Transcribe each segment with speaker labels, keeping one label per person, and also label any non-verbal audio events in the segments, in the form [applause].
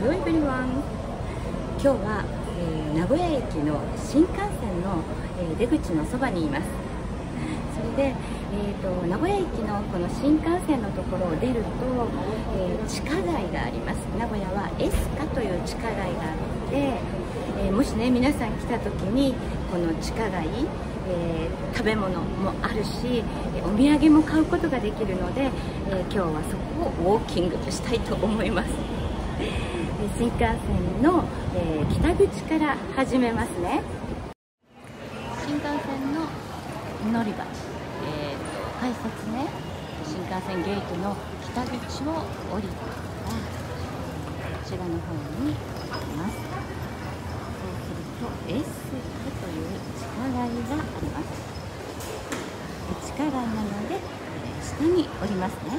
Speaker 1: Hello everyone. 今日は、えー、名古屋駅の新幹線の、えー、出口のそばにいます。それで、えーと、名古屋駅のこの新幹線のところを出ると、えー、地下街があります。名古屋はエスカという地下街があって、えもしね皆さん来た時にこの地下街えー、食べ物もあるしお土産も買うことができるので、えー、今日はそこをウォーキングしたいと思います。新幹線の、えー、北口から始めますね。新幹線の乗り場、えー、改札ね新幹線ゲートの北口を降りたらこちらの方に行きます。そうすると S があります。地下街なので下に降りますね。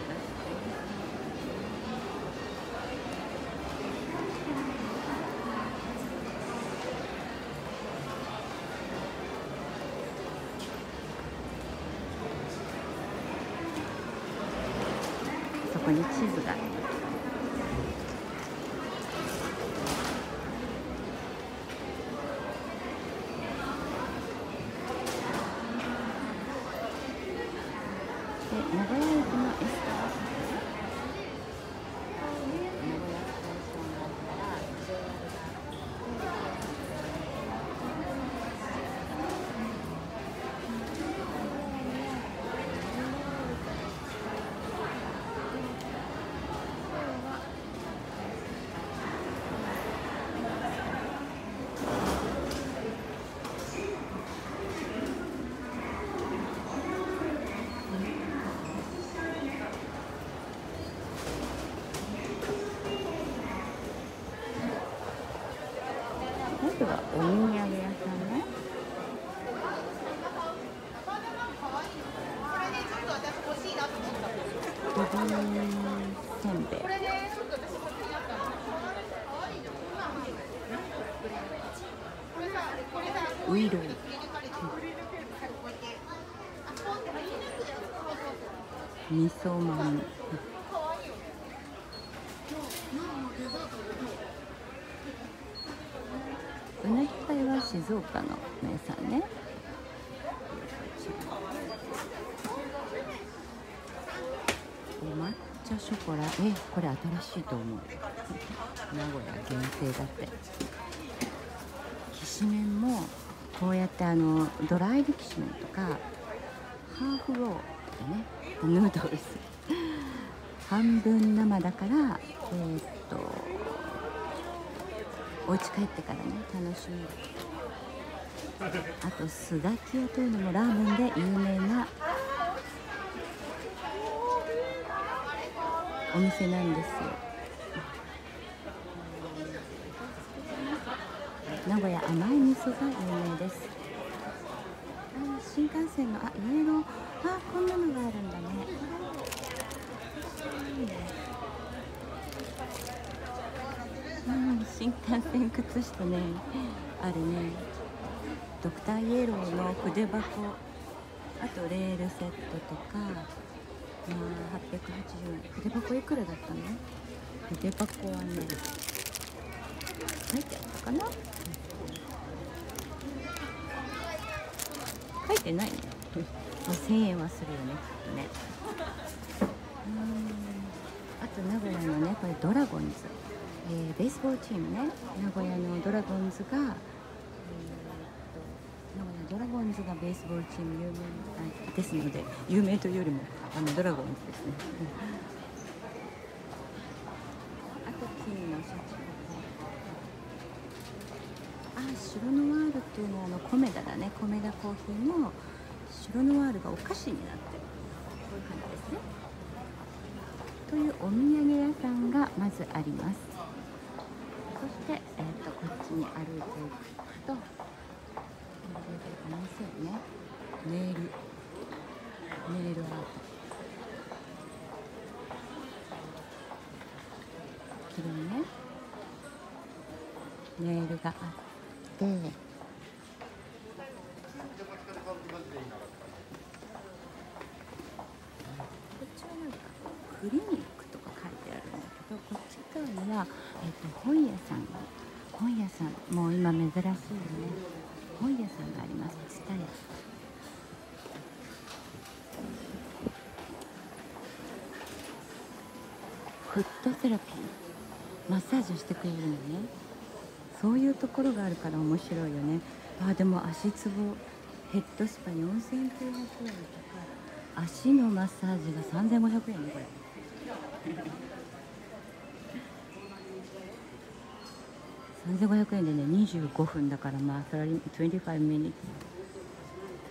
Speaker 1: こに地図がで名古屋駅のエスカとはお土産屋さんねプリンせんべいウイロー味噌まん。うなぎパイは静岡の名産ね。お抹茶ショコラ。えこれ新しいと思う名古屋限定だって。きしめんもこうやってあのドライブきしめんとかハーフローでね。ヌードルス半分生だからえー、っとお家帰ってからね楽しめるあとスガキ屋というのもラーメンで有名なお店なんですよ。名古屋甘い味噌が有名です。新幹線のあ家のあこんなのがあるんだね。新幹線靴下ねあるね。ドクターイエローの筆箱。あとレールセットとか。まあ880円筆箱いくらだったの筆箱はね書いてあったかな、書いてないね。1000円はするよねきっとね。あと名古屋のねこれドラゴンズ。えー、ベースボールチームね。名古屋のドラゴンズが、えー、名古屋ドラゴンズがベースボールチーム有名ですので有名というよりもあのドラゴンズですね、あと金のシャチあ白ノワールっていうのはあのコメダだね。コメダコーヒーの白ノワールがお菓子になってるこういう感じですね。というお土産屋さんがまずあります。そして、えーと、こっちに歩いていくとこれでありますよね。ネイル。ネイルアート。綺麗ね。ネイルがあってクリニックとか書いてあるんだけどこっち側には、えーと、本屋さんが本屋さんもう今珍しいよね本屋さんがあります。蔦屋フットセラピー。マッサージをしてくれるのね。そういうところがあるから面白いよね。あでも足つぼヘッドスパ4900円とか。足のマッサージが3500円ねこれ。3500円でね25分だからまあ25 minutes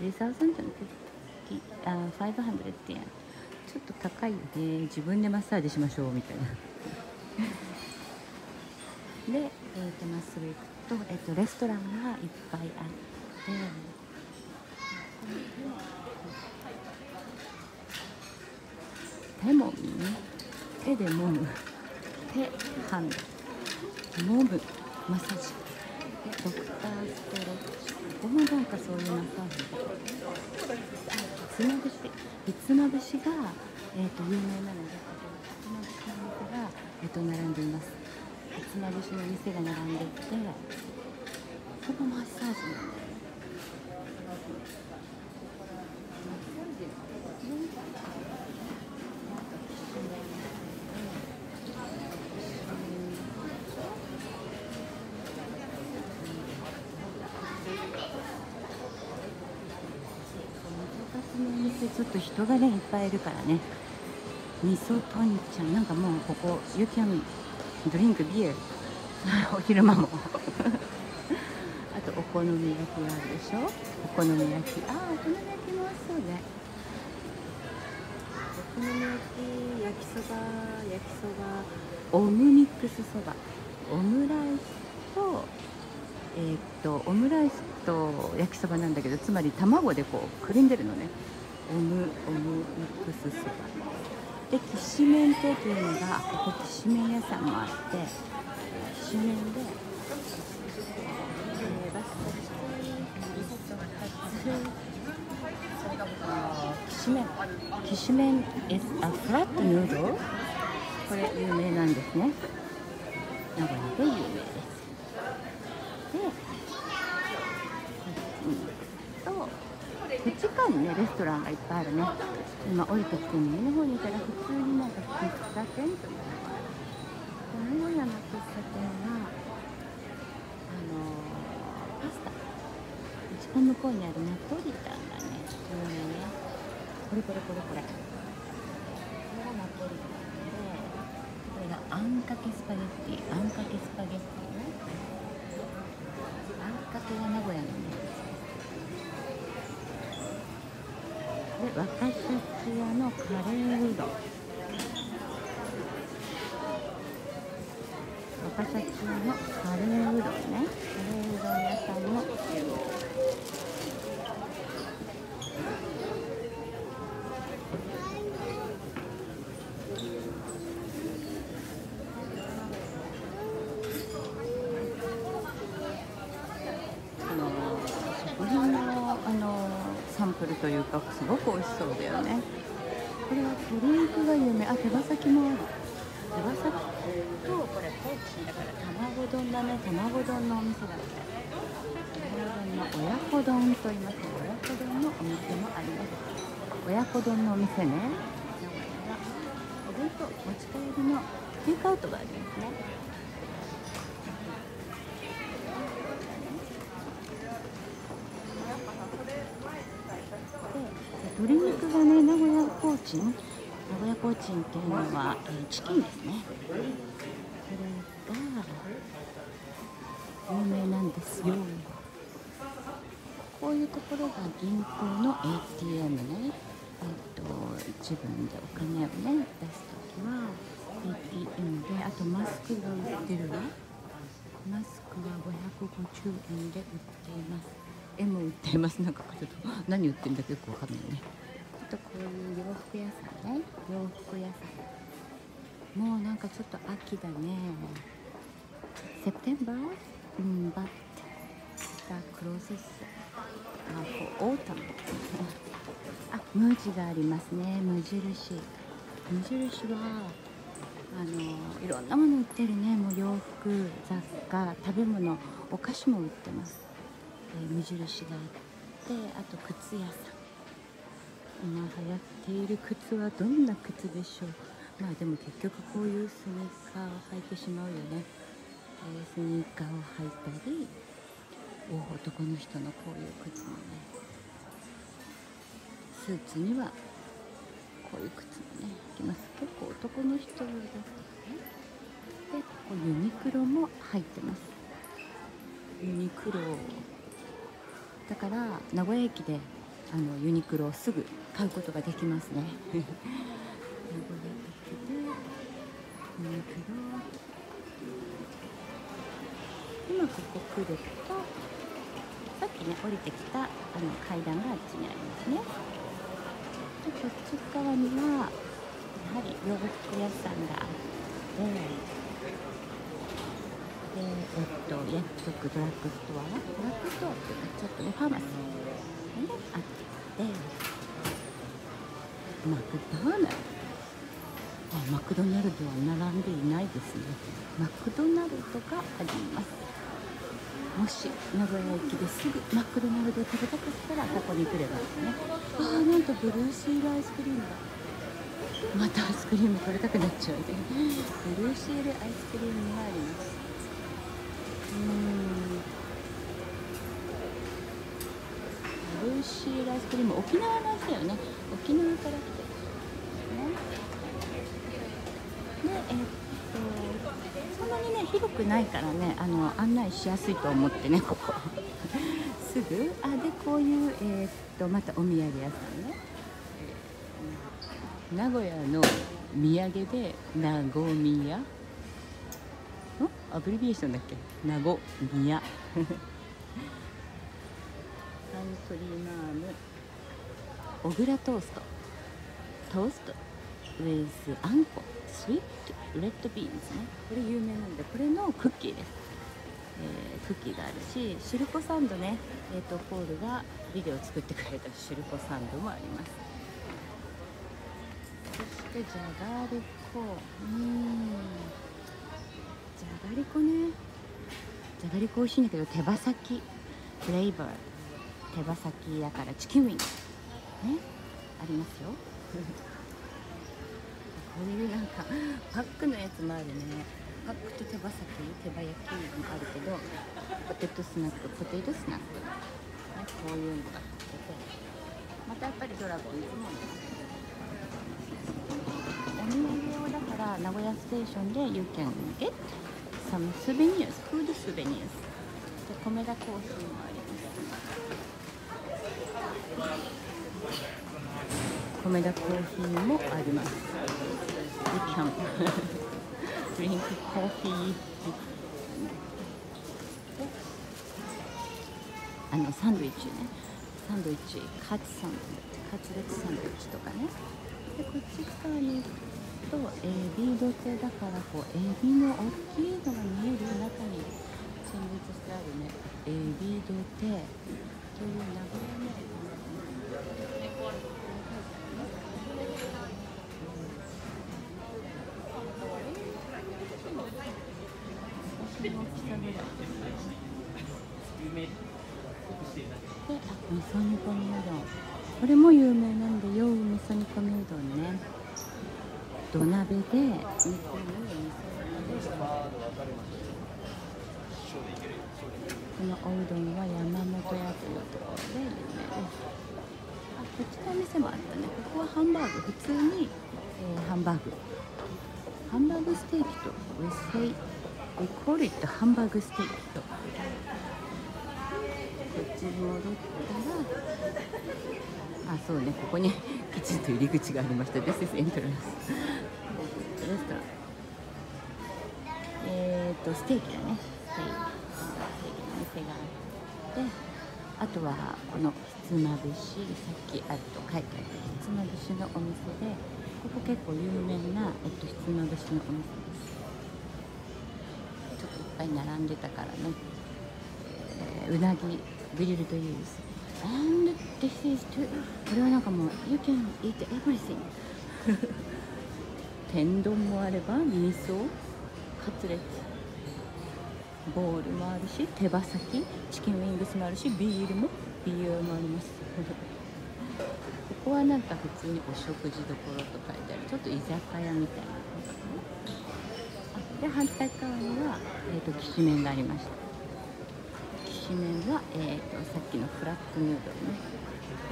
Speaker 1: 3500円ちょっと高いよね。自分でマッサージしましょうみたいな。[laughs] で、えー、とまっすぐ行くと,、えー、とレストランがいっぱいあって。レモン手で揉む手ハンド揉むマッサージでドクターストレッチここもなんかそういうマッサージひつまぶしひつまぶしが、えーと、有名なのでひつまぶしの店が、えーと、並んでいますひつまぶしの店が並んでいてそこマッサージなんですねちょっと人がねいっぱいいるからね。味噌とんちゃん。なんかもうここ You can drink beer お昼間も。[laughs] あとお好み焼きがあるでしょ？お好み焼き。ああお好み焼きも美味しそうね。お好み焼き焼きそば焼きそば。オムミックスそば。オムライスとえー、っとオムライスと焼きそばなんだけどつまり卵でこうくるんでるのね。オムオムミックスそばできしめん亭というのがここきしめん屋さんもあってきしめんで、えー、バスきしめんきしめん is a flat noodle これ有名なんですね。名古屋で有名です。にねレストランがいっぱいあるね。今降りてきて右の方にいたら普通になんか喫茶店というのがあるこのような喫茶店はあのー、パスタ。一番向こうにあるナポリタンがね。有名ね。これこれこれこれ。これがナポリタンでこれがあんかけスパゲッティ。あんかけスパゲッティね。あんかけが名若狭津屋のカレーうどん。若狭津屋のカレーうどんね。カレーうどん屋さんの食品のあのサンプルというかすごく美味しそうだよね。これは鶏肉が有名。あ手羽先もある。手羽先とこれポーチだから卵丼だね。卵丼のお店だって。卵丼の親子丼と言います。親子丼のお店もあります。親子丼のお店ね。名古屋はお弁当持ち帰りのテイクアウトがありますね鶏肉がね名古屋コーチン名古屋コーチンっていうのは、えー、チキンですね。これが有名なんですよ。こういうところが銀行の ATM ね。えっと自分でお金をね出す時は ATM であとマスクが売ってるわ。マスクは550円で売っています。M 売っています。なんかちょっと何売ってるんだかよくわかんないね。とこういう洋服屋さんね。洋服屋さん。もうなんかちょっと秋だね。September? うん、but the closest uh, for autumn あ、無地 [laughs] がありますね。無印。無印はあのいろんなもの売ってるね。もう洋服雑貨食べ物お菓子も売ってます、えー、無印があってあと靴屋さん。今流行っている靴はどんな靴でしょう？まあでも結局こういうスニーカーを履いてしまうよね、えー、スニーカーを履いたり男の人のこういう靴もね。スーツにはこういう靴もねきます。結構男の人だとね。でここユニクロも入ってます。ユニクロ。だから名古屋駅であのユニクロをすぐ買うことができますね。ユニクロ。今ここ来るとさっきね降りてきたあの階段があっちにありますね。でこっち側にはやはり洋服屋さんがあってでえっと薬局ドラッグストアドラッグストアっていうかちょっとねファーマシーマクドナルドあマクドナルドは並んでいないですね。マクドナルドがあります。もし名古屋駅ですぐマクドナルド食べたかったらここに来ればいいね。ああなんとブルーシールアイスクリームだ。またアイスクリーム食べたくなっちゃうね。ブルーシールアイスクリームがあります。うんブルーシールアイスクリーム沖縄の人よね。沖縄から来て。るねでえー、っそんなにね広くないからねあの案内しやすいと思ってねここ。すぐ？あでこういうえー、っとまたお土産屋さんね、名古屋の土産で名古宮ん？アブリビエーションだっけ？名古宮ントリーマーム。小倉トースト。トースト。ウェイスあんこスイート。レッドビーンズね。これ有名なんでこれのクッキーです、えー、クッキーがあるしシルコサンドね。えーと、ポールがビデオ作ってくれたシルコサンドもあります。そしてじゃがりこ。うん。じゃがりこね。じゃがりこ美味しいんだけど手羽先。フレーバー。手羽先だからチキンウィン。ね。ありますよ。[laughs] こういうなんかパックのやつもあるね。パックと手羽先手羽焼きもあるけどポテトスナックポテトスナック、ね、こういうのがあって。またやっぱりドラゴンズもお土産をだから名古屋ステーションで You can get some souvenirs food souvenirs で米田コーヒーもあります米田コーヒーもあります。we can drink coffee あのサンドイッチね。サンドイッチカツサンドカツレツサンドイッチとかね。でこっち側に行くとエビドテだからこうエビの大きいのが見える中に陳列してあるね。エビドテという名古屋味噌煮込みうどんこれも有名なんでよう味噌煮込みうどんね。土鍋で煮込む味噌煮このおうどんは山本屋というところで有名です。あこっちのお店もあったね。ここはハンバーグ。普通に、えー、ハンバーグ。ハンバーグステーキと We say We call it ハンバーグステーキと。こっちに戻ったらあそうねここに [laughs] きちんと入り口がありました This is entrance レストランえっ、ー、とステーキだね。ステーキステーキのお店があってあとはこのひつまぶしさっきあると書いてあるひつまぶしのお店でここ結構有名な、えっと、ひつまぶしのお店です。ぱい並んでたからね、えー、うなぎグリルとユース and this is too これはなんかもう you can eat everything [laughs] 天丼もあれば味噌カツレツボールもあるし手羽先チキンウィングスもあるしビールもビールもあります。[laughs] ここはなんか普通にお食事どころと書いてあるちょっと居酒屋みたいな。で反対側には、えーと、きしめんがありました。きしめんは、えーと、さっきのフラッグヌードルね。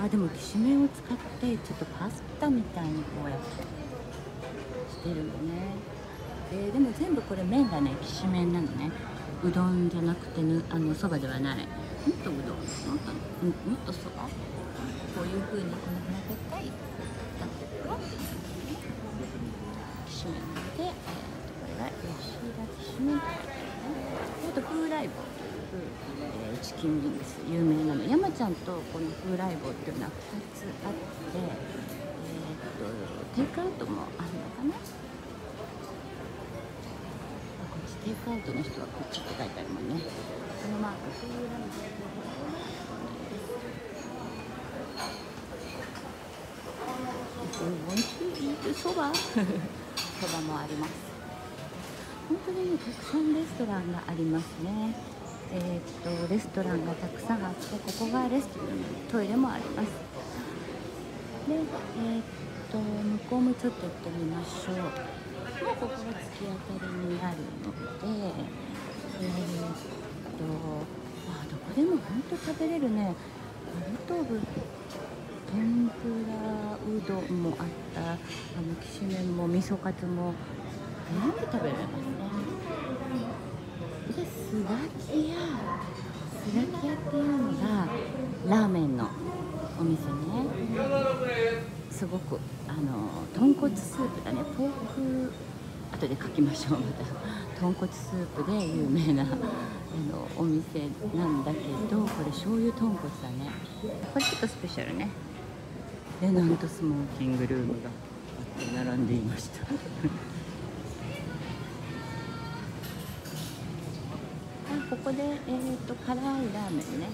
Speaker 1: あでもきしめんを使ってちょっとパスタみたいにこうやってしてるのね、えー、でも全部これ麺がねきしめんなのね。うどんじゃなくてぬあのそばではない。もっとうどん？もっとそば？こういう風にこの平べったい田きしめん。とかあと風来坊という、えー、チキンリングス有名なの山ちゃん。とこの風来坊っていうのは2つあって、えー、っとテイクアウトもあるのかなテイクアウトの人はこっちって書いてあるもん。ねこのマークそういうランドそばそばもあります本当にねたくさんレストランがありますね。えー、っとレストランがたくさんあってここがレストラントイレもあります。でえー、っと向こうもちょっと行ってみましょう。もうここが突き当たりにあるのでえー、っとあどこでも本当食べれるね。ナルトブ天ぷらうどんもあった。あのきしめんも味噌カツも全部食べられますねでスガキ屋。スガキ屋っていうのがラーメンのお店ね。すごくあの豚骨スープだね。ポーク後で書きましょう。また。豚骨スープで有名なあのお店なんだけどこれ醤油豚骨だね。これちょっとスペシャルね。でなんとスモーキングルームがあって並んでいましたここで、えーと、辛いラーメンね。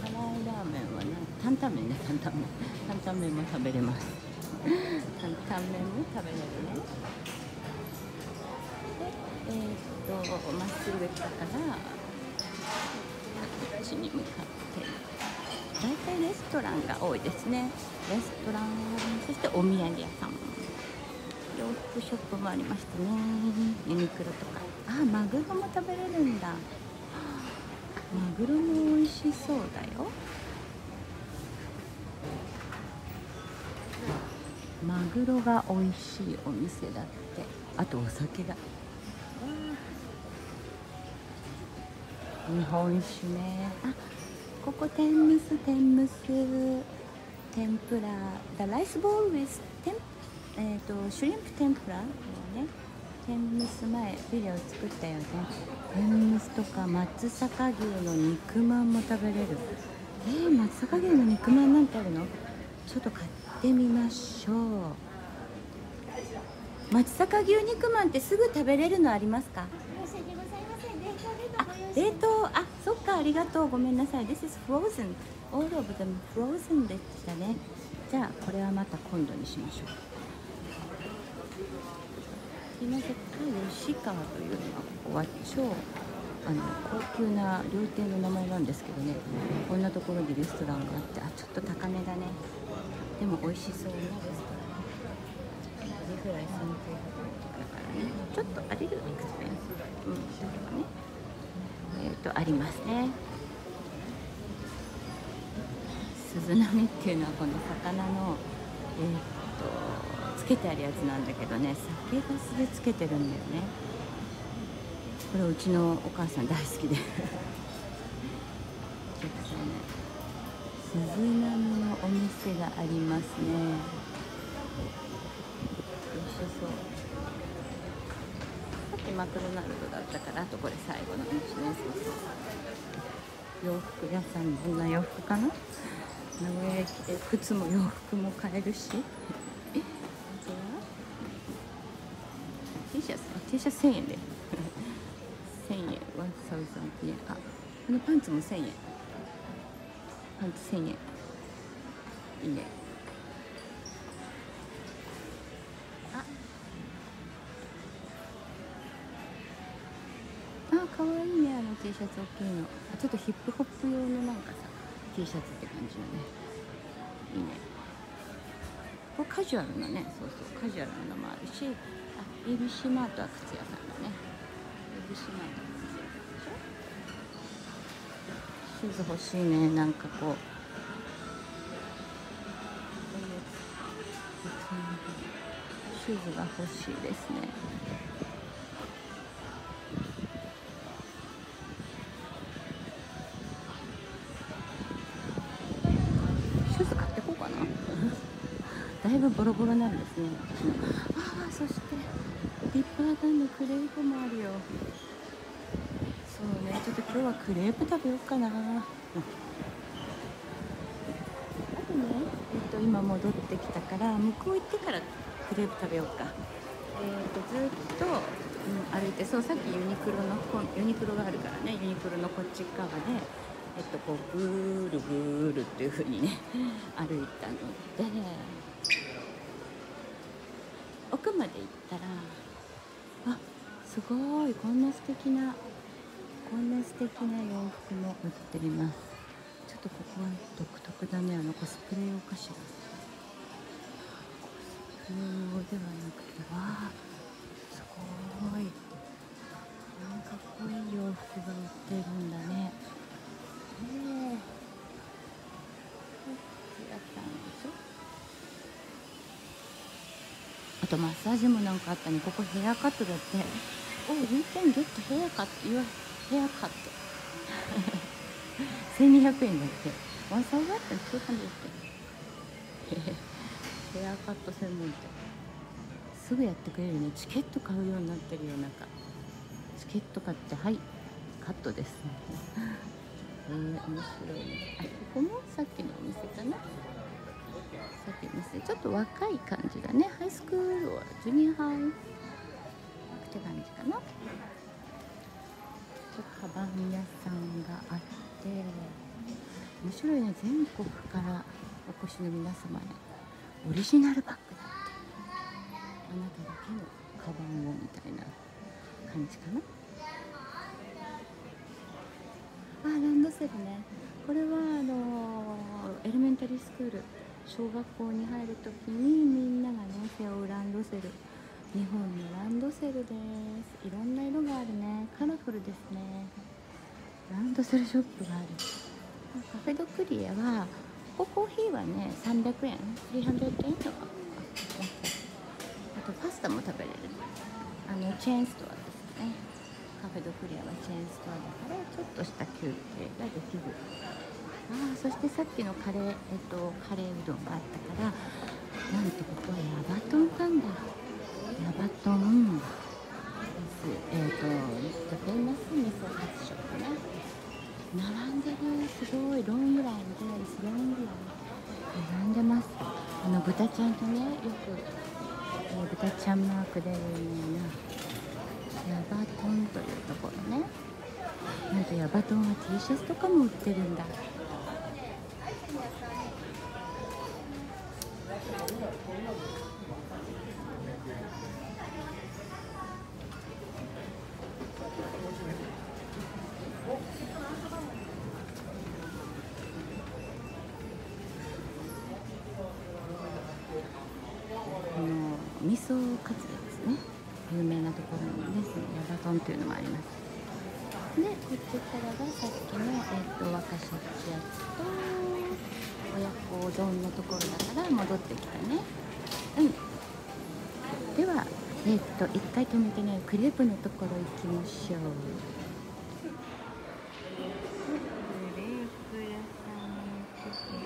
Speaker 1: 辛いラーメンはね担々麺ね担々麺。担々麺も食べれます。担々麺も食べれるね。でえー、っとまっすぐ来たからこっちに向かって。大体レストランが多いですね。レストランそしてお土産屋さん。洋服ショップもありましたね。ユニクロとか。あマグロも食べれるんだ。マグロも美味しそうだよ。マグロが美味しいお店だって。あとお酒だ日本酒ね。あここ天むす天むす天ぷら The rice bowl with 天えっ、ー、とシュリンプ天ぷらね。天むす前ビデオ作ったよね。天むすとか松阪牛の肉まんも食べれる。えー、松阪牛の肉まんなんてあるの？ちょっと買ってみましょう。松阪牛肉まんってすぐ食べれるのありますか？冷凍？あそっかありがとう。ごめんなさい。This is frozen. All of them frozen でしたね。じゃあこれはまた今度にしましょうすいません吉川というのはここは超あの高級な料亭の名前なんですけどね。こんなところにレストランがあってあちょっと高めだね。でも美味しそう。なレストランエビフライ1900円とかだからね。ちょっとあれるエクスペンスうん。だけどねえーと、ありますね。ス鈴波っていうのはこの魚のえー、っとつけてあるやつなんだけどね酒粕でつけてるんだよね。これうちのお母さん大好きで。お客さんね鈴波のお店がありますね。美味しそう。さっきマクドナルドだったからあとこれ最後の道ね。そうそう。洋服屋さんどんな洋服かな。名古屋駅で靴も洋服も買えるし。シャツ T シャツ1000円で。[laughs] 1000円。ワンサウザン円あこのパンツも1000円。パンツ1000円。いいね。あ。あかわいいねあの T シャツ大きいの。あちょっとヒップホップ用のなんかさ T シャツって感じのね。いいね。カジュアルなねそうそうカジュアルなのもあるしあ ABC マートは靴屋さんだね。ABC マートは靴屋さんでしょ。シューズ欲しいねなんかこう。シューズが欲しいですね。ボロボロなんですね。ああそしてディッパーダンのクレープもあるよ。そうねちょっと今日はクレープ食べようかな、あとねえっと今戻ってきたから向こう行ってからクレープ食べようか。えっとずっと、うん、歩いてそうさっきユニクロのユニクロがあるからねユニクロのこっち側でえっとこうぐーるぐーるっていう風にね歩いたので奥まで行ったらあすごいこんな素敵なこんな素敵な洋服も売っています。ちょっとここは独特だね。あのコスプレ用かしら。コスプレ用ではなくてわあすごい。なんかかっこいい洋服が売ってるんだね。へえやったんでしょあとマッサージもなんかあったね。ここヘアカットだって。おう You can get hair cut your hair cut 1200円だって。ワンサウザーって200円 [laughs] ヘアカット専門店。すぐやってくれるね。チケット買うようになってるよなんか。チケット買ってはいカットです。[laughs] えー、面白いね。あここもさっきのお店かな。さっきですね。ちょっと若い感じだねハイスクールはジュニアハイって感じかな。ちょっとカバン屋さんがあって面白いね。全国からお越しの皆様へオリジナルバッグだって。あなただけのカバンをみたいな感じかな。あランドセルね。これはあのエレメンタリースクール。小学校に入る時にみんながね背負うランドセル。日本のランドセルです。いろんな色があるね。カラフルですね。ランドセルショップがある。カフェドクリアはここコーヒーはね300円300円とか。あとパスタも食べれる。あのチェーンストアですね。カフェドクリアはチェーンストアだからちょっとした休憩ができる。あそしてさっきのカレー、えっと、カレーうどんがあったからなんとここはヤバトンなんだヤバトンです。えっ、とジャペンマス味噌発色ね並んでるすごいロングラインでスロングライン並んでます。あの豚ちゃんとねよく、えー、豚ちゃんマークで有名なヤバトンというところね。なんとヤバトンは T シャツとかも売ってるんだ。味噌カツですね。有名なところにですねヤバトンっていうのもあります。でこっちからがさっきの、えーと、若シャツやつと親子丼のところだから戻ってきたね。うん。ではえ、っと一回止めてねクレープのところ行きましょう。クレープ屋さんに来て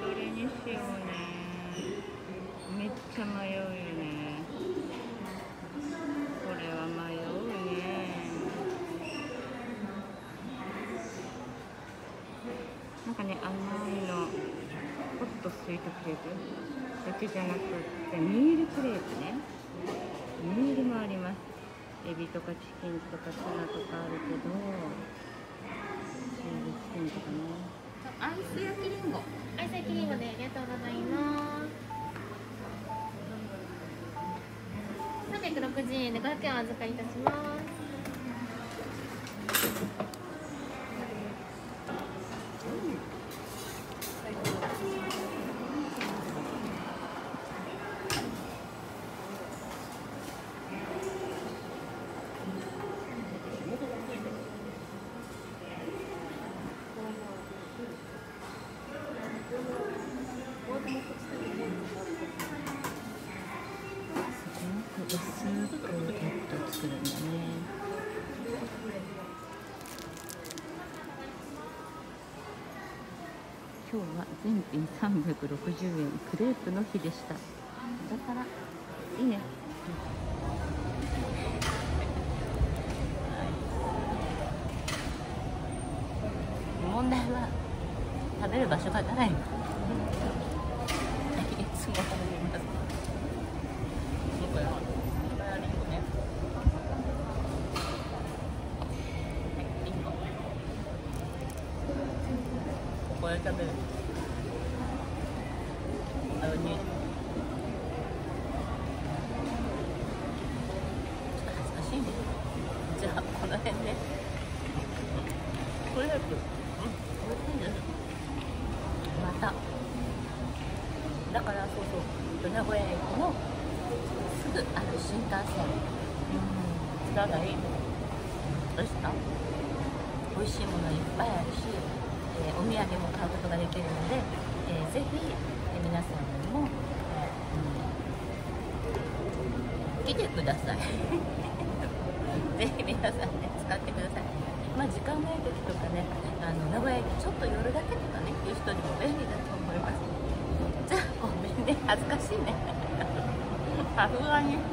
Speaker 1: どれにしようね。めっちゃ迷うよねこれは迷うねなんかね甘いのホットスイートクレープだけじゃなくてミールクレープねミールもありますエビとかチキンとかツナとかあるけどチーズチキンとかねアイス焼きりんご
Speaker 2: アイス焼きりんごでありがとうございます360円で500円お預かりいたします
Speaker 1: 今日は全品360円クレープの日でしただからいいね問題は食べる場所がないいつも思いますこれ食べるあのに恥ずかしいねじゃあこの辺ねこれだとうん美味しいですまただからそうそう名古屋駅のすぐある新幹線うん使うがいいどうした美味しいものいっぱいあるしえー、お土産も買うことができるので、えー、ぜひ、えー、皆さんにも、うん、来てください。[laughs] ぜひ皆さんね使ってください。まあ時間ない時とかねあの名古屋駅ちょっと寄るだけとかねいう人にも便利だと思います。じゃあごめんね。恥ずかしいね。さすがに。